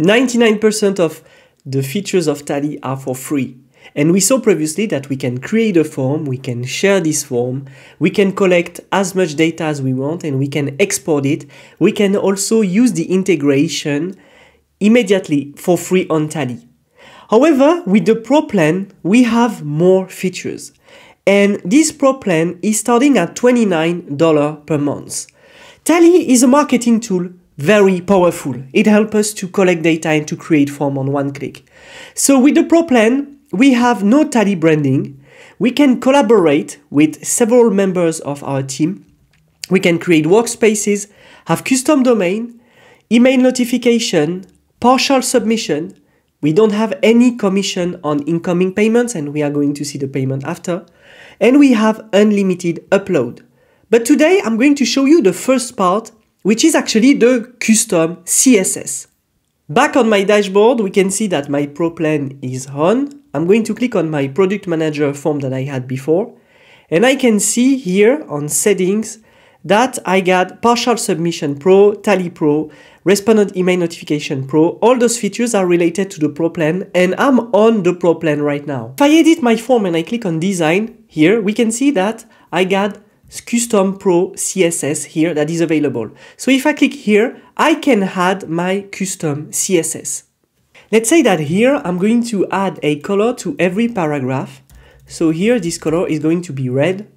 99% of the features of Tally are for free. And we saw previously that we can create a form, we can share this form, we can collect as much data as we want, and we can export it. We can also use the integration immediately for free on Tally. However, with the Pro plan, we have more features. And this Pro plan is starting at $29 per month. Tally is a marketing tool very powerful. It helps us to collect data and to create form on one click. So with the Pro plan, we have no Tally branding. We can collaborate with several members of our team. We can create workspaces, have custom domain, email notification, partial submission. We don't have any commission on incoming payments and we are going to see the payment after. And we have unlimited upload. But today I'm going to show you the first part which is actually the custom CSS. Back on my dashboard, we can see that my Pro plan is on. I'm going to click on my product manager form that I had before. And I can see here on settings that I got partial submission pro, tally pro, respondent email notification pro. All those features are related to the pro plan and I'm on the pro plan right now. If I edit my form and I click on design here, we can see that I got custom pro css here that is available. So if i click here i can add my custom css let's say that here i'm going to add a color to every paragraph. So here this color is going to be red.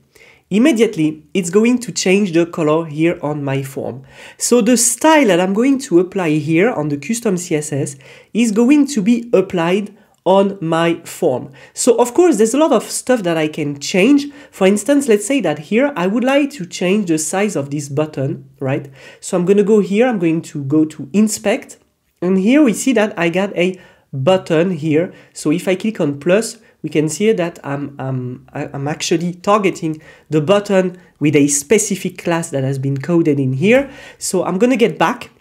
Immediately it's going to change the color here on my form. So the style that I'm going to apply here on the custom CSS is going to be applied on my form. So of course, there's a lot of stuff that I can change. For instance, let's say that here, I would like to change the size of this button, right? So I'm to go here, I'm going to go to inspect. And here we see that I got a button here. So if I click on plus, we can see that I'm, I'm, I'm actually targeting the button with a specific class that has been coded in here. So I'm to get back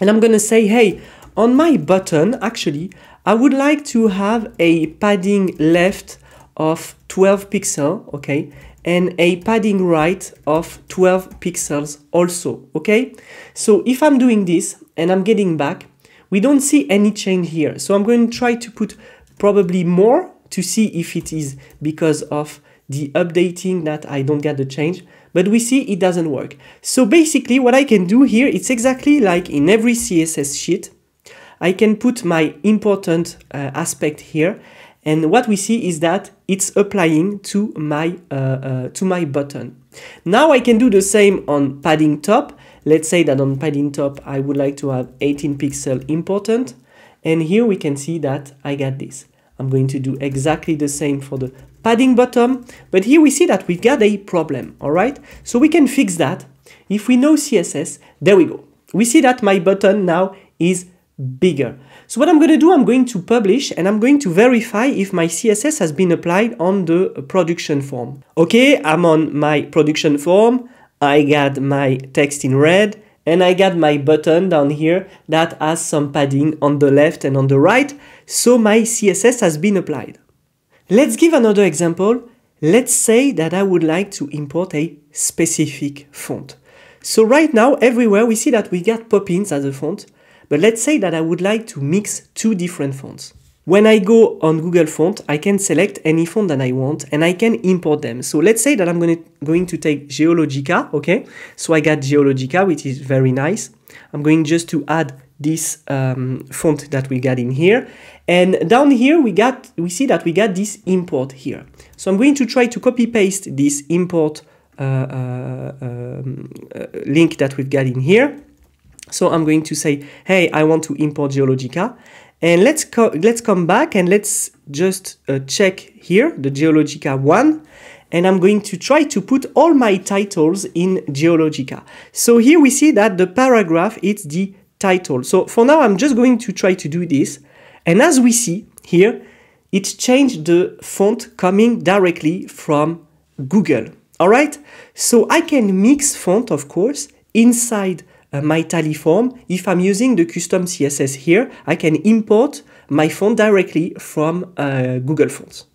and I'm to say, hey, on my button, actually, I would like to have a padding left of 12 pixels, okay, and a padding right of 12 pixels also, okay? So if I'm doing this and I'm getting back, we don't see any change here. So I'm going to try to put probably more to see if it is because of the updating that I don't get the change, but we see it doesn't work. So basically what I can do here, it's exactly like in every CSS sheet. I can put my important uh, aspect here and what we see is that it's applying to my uh, uh, to my button. Now I can do the same on padding top. Let's say that on padding top I would like to have 18 pixel important and here we can see that I got this. I'm going to do exactly the same for the padding bottom but here we see that we've got a problem alright so we can fix that if we know CSS there we go we see that my button now is bigger. So what I'm going to do, I'm going to publish and I'm going to verify if my CSS has been applied on the production form. Okay, I'm on my production form. I got my text in red and I got my button down here that has some padding on the left and on the right. So my CSS has been applied. Let's give another example. Let's say that I would like to import a specific font. So right now, everywhere we see that we got Poppins as a font. But let's say that I would like to mix two different fonts. When I go on Google Font, I can select any font that I want and I can import them. So let's say that I'm going to, going to take Geologica, okay? So I got Geologica, which is very nice. I'm going just to add this um, font that we got in here. And down here, we got we see that we got this import here. So I'm going to try to copy paste this import uh, uh, um, uh, link that we've got in here. So I'm going to say, hey, I want to import Geologica. And let's, co let's come back and let's just uh, check here, the Geologica one. And I'm going to try to put all my titles in Geologica. So here we see that the paragraph, it's the title. So for now, I'm just going to try to do this. And as we see here, it changed the font coming directly from Google. All right. So I can mix font, of course, inside my tally form. If I'm using the custom CSS here, I can import my font directly from uh, Google Fonts.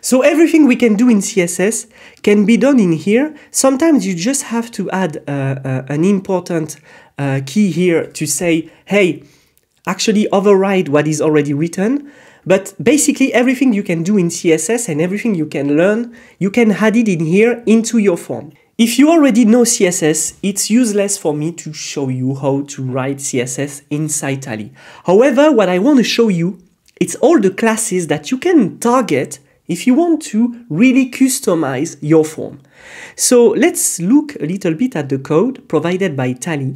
So everything we can do in CSS can be done in here. Sometimes you just have to add uh, uh, an important uh, key here to say, hey, actually override what is already written. But basically everything you can do in CSS and everything you can learn, you can add it in here into your form. If you already know CSS, it's useless for me to show you how to write CSS inside Tally. However, what I want to show you, it's all the classes that you can target if you want to really customize your form. So let's look a little bit at the code provided by Tally.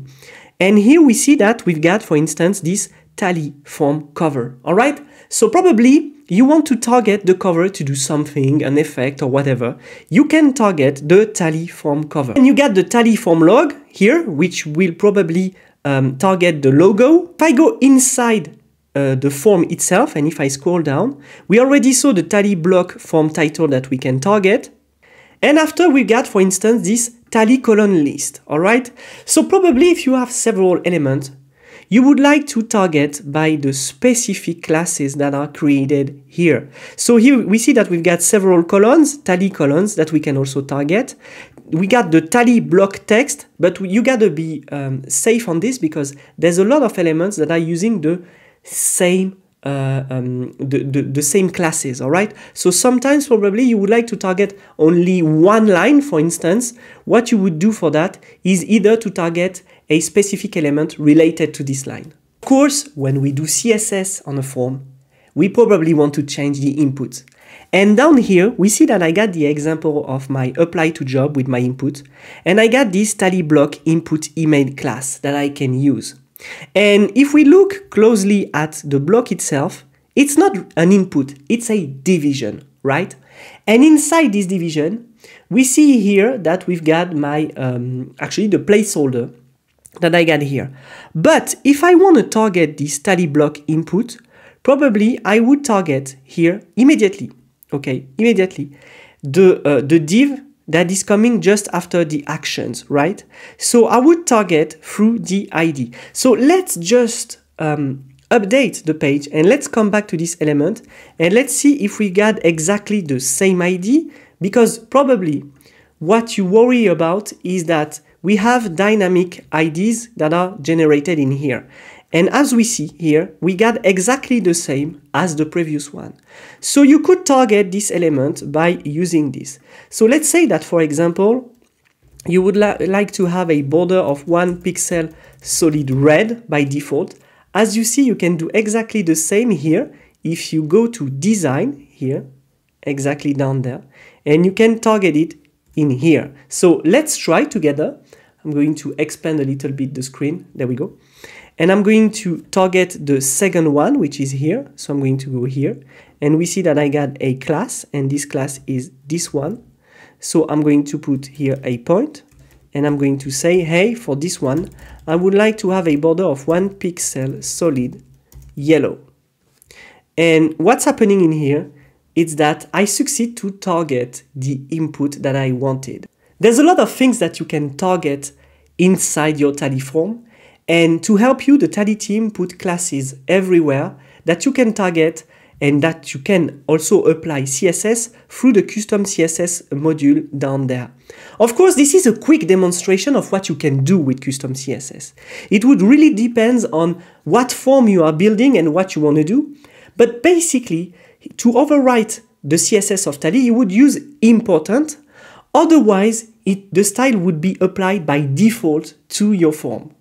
And here we see that we've got, for instance, this Tally form cover. All right. So probably you want to target the cover to do something, an effect or whatever. You can target the Tally form cover. And you get the Tally form log here, which will probably um, target the logo. If I go inside uh, the form itself, and if I scroll down, we already saw the tally block form title that we can target. And after we got, for instance, this tally colon list, all right? So probably if you have several elements, you would like to target by the specific classes that are created here. So here we see that we've got several columns, tally columns that we can also target. We got the tally block text, but you gotta be um, safe on this because there's a lot of elements that are using the same uh, um, the, the, the, same classes, all right? So sometimes probably you would like to target only one line, for instance. What you would do for that is either to target a specific element related to this line. Of course, when we do CSS on a form, we probably want to change the input. And down here, we see that I got the example of my apply to job with my input, and I got this tally block input email class that I can use. And if we look closely at the block itself, it's not an input, it's a division, right? And inside this division, we see here that we've got my, um, actually the placeholder that I got here. But if I want to target this tally block input, probably I would target here immediately, okay, immediately, the, uh, the div that is coming just after the actions, right? So I would target through the ID. So let's just um, update the page and let's come back to this element and let's see if we got exactly the same ID because probably what you worry about is that we have dynamic IDs that are generated in here. And as we see here, we got exactly the same as the previous one. So you could target this element by using this. So let's say that, for example, you would like to have a border of one pixel solid red by default. As you see, you can do exactly the same here if you go to design here, exactly down there, and you can target it in here. So let's try together. I'm going to expand a little bit the screen. There we go. And I'm going to target the second one, which is here. So I'm going to go here. And we see that I got a class, and this class is this one. So I'm going to put here a point, and I'm going to say, hey, for this one, I would like to have a border of one pixel solid yellow. And what's happening in here is that I succeed to target the input that I wanted. There's a lot of things that you can target inside your tally form, and to help you, the Tally team put classes everywhere that you can target and that you can also apply CSS through the custom CSS module down there. Of course, this is a quick demonstration of what you can do with custom CSS. It would really depend on what form you are building and what you want to do. But basically, to overwrite the CSS of Tally, you would use important. Otherwise, it, the style would be applied by default to your form.